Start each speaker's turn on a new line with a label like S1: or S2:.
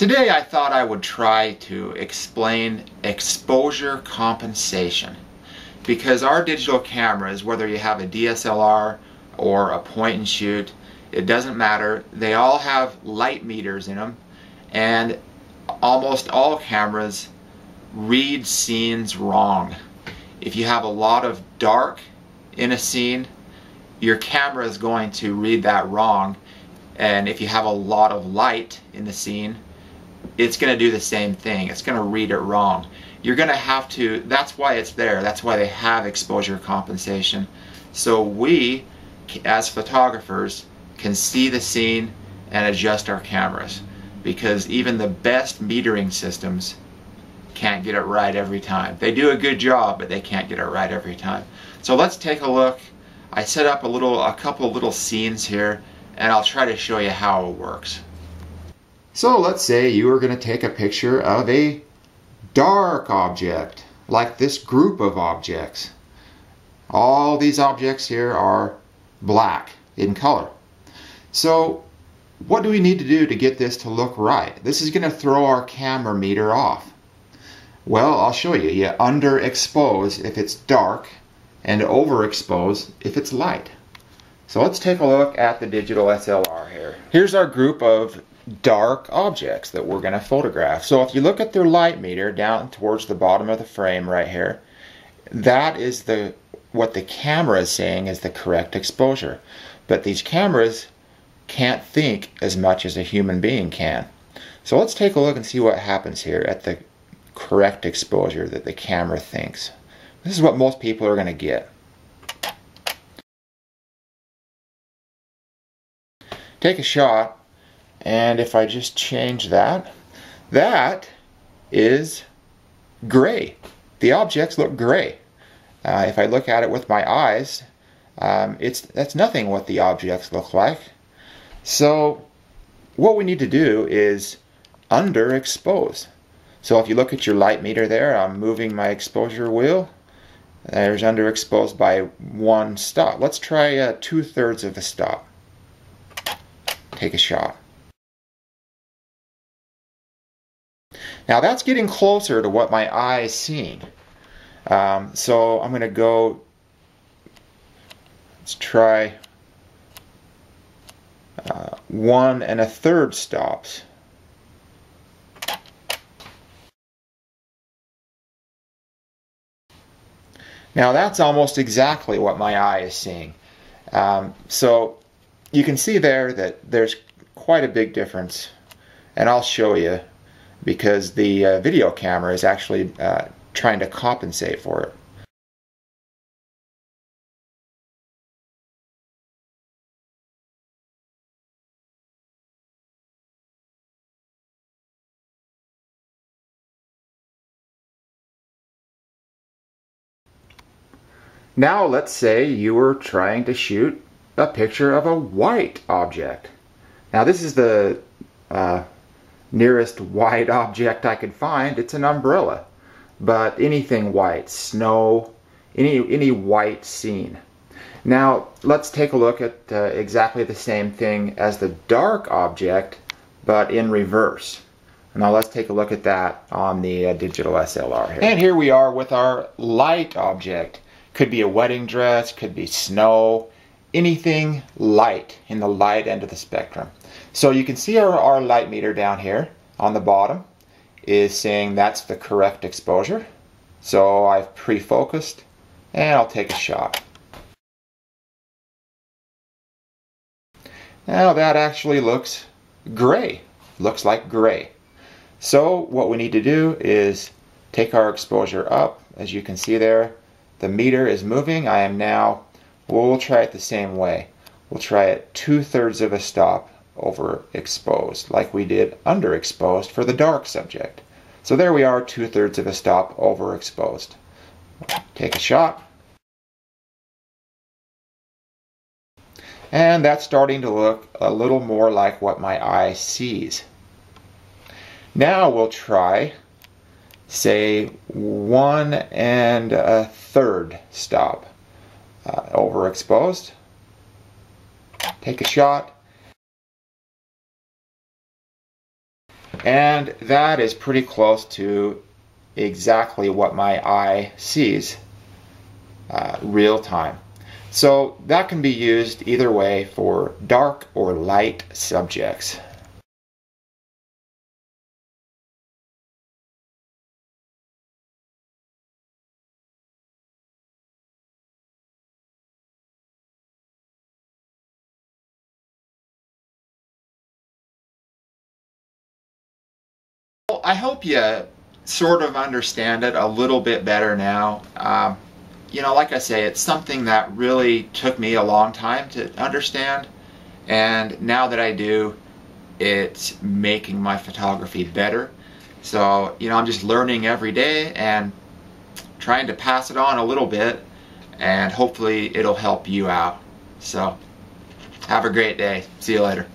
S1: Today I thought I would try to explain exposure compensation because our digital cameras, whether you have a DSLR or a point and shoot, it doesn't matter. They all have light meters in them and almost all cameras read scenes wrong. If you have a lot of dark in a scene, your camera is going to read that wrong. And if you have a lot of light in the scene, it's going to do the same thing. It's going to read it wrong. You're going to have to, that's why it's there. That's why they have exposure compensation. So we, as photographers, can see the scene and adjust our cameras. Because even the best metering systems can't get it right every time. They do a good job, but they can't get it right every time. So let's take a look. I set up a little, a couple little scenes here, and I'll try to show you how it works. So let's say you are going to take a picture of a dark object, like this group of objects. All these objects here are black in color. So what do we need to do to get this to look right? This is going to throw our camera meter off. Well, I'll show you. You underexpose if it's dark and overexpose if it's light. So let's take a look at the digital SLR here. Here's our group of dark objects that we're going to photograph. So if you look at their light meter down towards the bottom of the frame right here, that is the what the camera is saying is the correct exposure. But these cameras can't think as much as a human being can. So let's take a look and see what happens here at the correct exposure that the camera thinks. This is what most people are going to get. Take a shot and if I just change that, that is gray. The objects look gray. Uh, if I look at it with my eyes, um, it's that's nothing what the objects look like. So what we need to do is underexpose. So if you look at your light meter there, I'm moving my exposure wheel. There's underexposed by one stop. Let's try uh, two thirds of a stop. Take a shot. Now that's getting closer to what my eye is seeing. Um, so I'm going to go, let's try uh, one and a third stops. Now that's almost exactly what my eye is seeing. Um, so you can see there that there's quite a big difference and I'll show you because the uh, video camera is actually uh, trying to compensate for it. Now let's say you were trying to shoot a picture of a white object. Now this is the uh, nearest white object I could find, it's an umbrella. But anything white, snow, any, any white scene. Now let's take a look at uh, exactly the same thing as the dark object, but in reverse. Now let's take a look at that on the uh, digital SLR here. And here we are with our light object. Could be a wedding dress, could be snow, anything light in the light end of the spectrum. So you can see our, our light meter down here on the bottom is saying that's the correct exposure. So I've pre-focused and I'll take a shot. Now that actually looks gray, looks like gray. So what we need to do is take our exposure up. As you can see there, the meter is moving. I am now, well, try it the same way. We'll try it two-thirds of a stop overexposed, like we did underexposed for the dark subject. So there we are, two-thirds of a stop overexposed. Take a shot. And that's starting to look a little more like what my eye sees. Now we'll try, say, one and a third stop. Uh, overexposed. Take a shot. And that is pretty close to exactly what my eye sees uh, real time. So that can be used either way for dark or light subjects. I hope you sort of understand it a little bit better now. Um, you know, like I say, it's something that really took me a long time to understand. And now that I do, it's making my photography better. So, you know, I'm just learning every day and trying to pass it on a little bit and hopefully it'll help you out. So, have a great day. See you later.